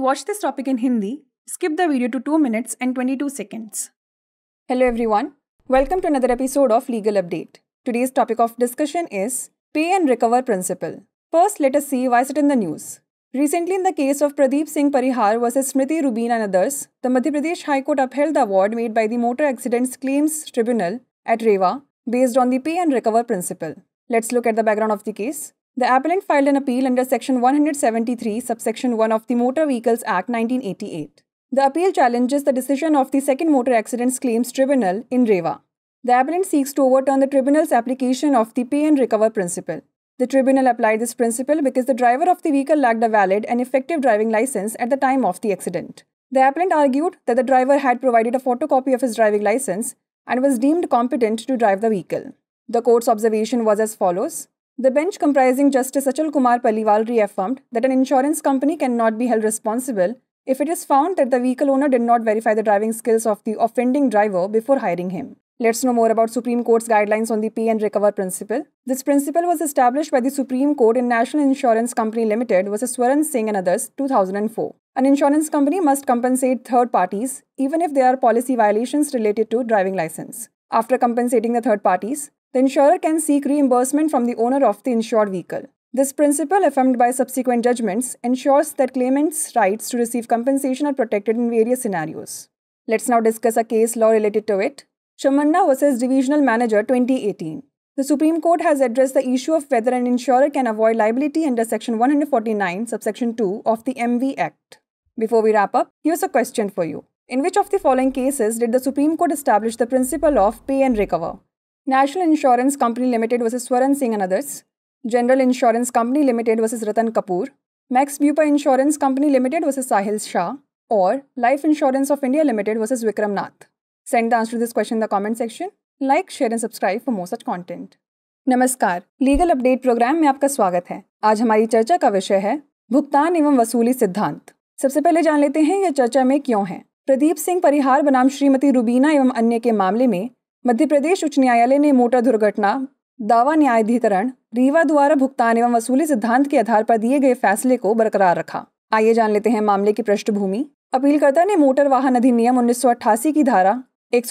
watch this topic in Hindi, skip the video to 2 minutes and 22 seconds. Hello everyone, welcome to another episode of Legal Update. Today's topic of discussion is Pay and Recover Principle. First, let us see why is it in the news. Recently, in the case of Pradeep Singh Parihar versus Smriti Rubin and others, the Madhya Pradesh High Court upheld the award made by the Motor Accidents Claims Tribunal at Rewa based on the pay and recover principle. Let's look at the background of the case. The appellant filed an appeal under Section 173, subsection 1 of the Motor Vehicles Act 1988. The appeal challenges the decision of the Second Motor Accidents Claims Tribunal in Rewa. The appellant seeks to overturn the tribunal's application of the pay and recover principle. The tribunal applied this principle because the driver of the vehicle lacked a valid and effective driving license at the time of the accident. The appellant argued that the driver had provided a photocopy of his driving license and was deemed competent to drive the vehicle. The court's observation was as follows the bench comprising Justice Achal Kumar Paliwal reaffirmed that an insurance company cannot be held responsible if it is found that the vehicle owner did not verify the driving skills of the offending driver before hiring him. Let's know more about Supreme Court's guidelines on the pay and recover principle. This principle was established by the Supreme Court in National Insurance Company Limited vs. Swaran Singh and others 2004. An insurance company must compensate third parties even if there are policy violations related to driving license. After compensating the third parties, the insurer can seek reimbursement from the owner of the insured vehicle. This principle, affirmed by subsequent judgments, ensures that claimants' rights to receive compensation are protected in various scenarios. Let's now discuss a case law related to it. Shamanna vs. Divisional Manager 2018. The Supreme Court has addressed the issue of whether an insurer can avoid liability under Section 149, subsection 2 of the MV Act. Before we wrap up, here's a question for you. In which of the following cases did the Supreme Court establish the principle of pay and recover? National Insurance Company Limited vs. Swaran Singh and others, General Insurance Company Limited vs. Ratan Kapoor, Max Bupa Insurance Company Limited vs. Sahil Shah, or Life Insurance of India Limited vs. Vikram Nath. Send the answer to this question in the comment section. Like, share and subscribe for more such content. नमस्कार legal update programme में आपका स्वागत है आज हमारी चर्चा का विषय है भुगतान एवं वसूली सिद्धांत सबसे पहले जान लेते हैं यह चर्चा में क्यों है प्रदीप सिंह परिहार बनाम श्रीमती रुबीना एवं अन्य के मामले में मध्य प्रदेश उच्च न्यायालय ने मोटर दुर्घटना, दावा न्यायाधिकरण, रीवा द्वारा भुगतान एवं वसूली सिद्धांत के आधार पर दिए गए फैसले को बरकरार रखा। आइए जान लेते हैं मामले की पृष्ठभूमि। अपीलकर्ता ने मोटर वाहन अधिनियम उन्नीस सौ अट्ठासी की धारा एक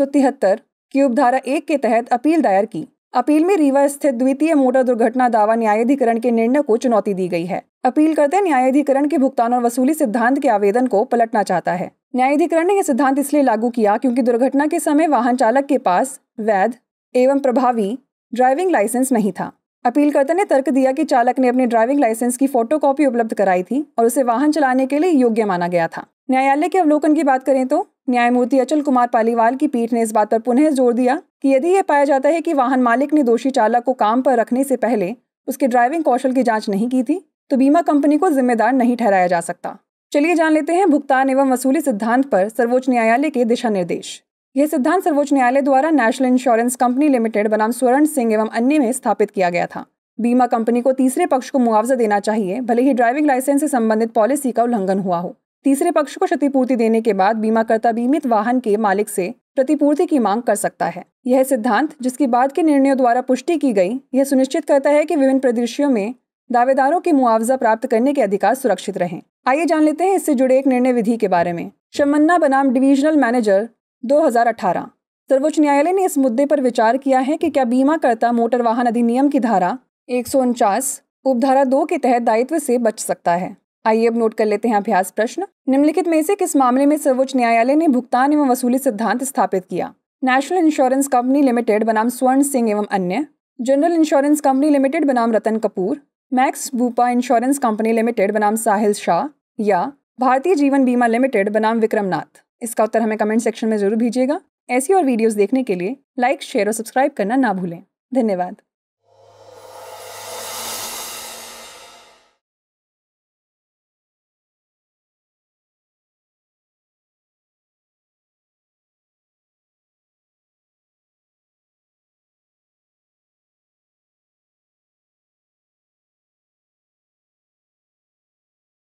की उपधारा एक के तहत अपील दायर की। अपील में रीवा स्थित द्वितीय मोटर दुर्घटना दावा न्यायाधिकरण के निर्णय को चुनौती दी गई है। अपील करते न्यायाधिकरण के भुगतान और वसूली सिद्धांत के आवेदन को पलटना चाहता है। न्यायाधिकरण ने यह सिद्धांत इसलिए लागू किया क्योंकि दुर्घटना के समय वाहन चालक के पास वैध एवं प्रभावी ड्राइविंग लाइसेंस नहीं था। अपीलकर्ता ने तर्क दिया कि चालक ने अपने ड्राइविंग लाइसेंस की फोटोकॉपी उपलब्ध कराई थी और उसे वाहन चलाने के लिए योग्य माना गया था। न्यायालय के अवलोकन की बात करें तो न्यायमूर्ति अचल कुमार पालीवाल की पीठ ने इस बात पर पुनः ज़ोर दिया कि यदि यह पाया जाता है कि वाहन मालिक ने दोषी चालक को काम पर रखने से पहले उसके ड्राइविंग कौशल की जाँच नहीं की थी तो बीमा कंपनी को जिम्मेदार नहीं ठहराया जा सकता। चलिए जान लेते हैं भुगतान एवं वसूली सिद्धांत पर सर्वोच्च न्यायालय के दिशा निर्देश यह सिद्धांत सर्वोच्च न्यायालय द्वारा नेशनल इंश्योरेंस कंपनी लिमिटेड, बनाम स्वर्ण सिंह एवं अन्य में स्थापित किया गया था। बीमा कंपनी को तीसरे पक्ष को मुआवजा देना चाहिए, भले ही ड्राइविंग लाइसेंस से संबंधित पॉलिसी का उल्लंघन हुआ हो। तीसरे पक्ष को क्षतिपूर्ति देने के बाद बीमाकर्ता बीमित वाहन के मालिक से प्रतिपूर्ति की मांग कर सकता है। यह सिद्धांत, जिसकी बाद के निर्णयों द्वारा पुष्टि की गई, यह सुनिश्चित करता है कि विभिन्न परिदृश्यों में दावेदारों के मुआवजा प्राप्त करने के अधिकार सुरक्षित रहें। आइए जान लेते हैं इससे जुड़े एक निर्णय विधि के बारे में। शमन्ना बनाम डिविजनल मैनेजर 2018 सर्वोच्च न्यायालय ने इस मुद्दे पर विचार किया है कि क्या बीमाकर्ता मोटर वाहन अधिनियम की धारा एक सौ उनचास उपधारा दो के तहत दायित्व से बच सकता है। आइए अब नोट कर लेते हैं अभ्यास प्रश्न। निम्नलिखित में से किस मामले में सर्वोच्च न्यायालय ने भुगतान एवं वसूली सिद्धांत स्थापित किया? नेशनल इंश्योरेंस कंपनी लिमिटेड बनाम स्वर्ण सिंह एवं अन्य। जनरल इंश्योरेंस कंपनी लिमिटेड बनाम Ratan Kapoor. Max Bupa insurance company limited बनाम साहिल शाह या भारतीय जीवन बीमा लिमिटेड बनाम विक्रम नाथ। इसका उत्तर हमें कमेंट सेक्शन में ज़रूर भेजिएगा। ऐसी और वीडियोस देखने के लिए लाइक, शेयर और सब्सक्राइब करना ना भूलें। धन्यवाद।